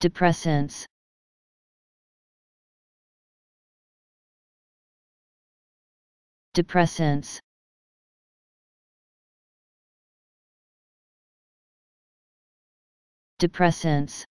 depressants. Depressants. Depressants.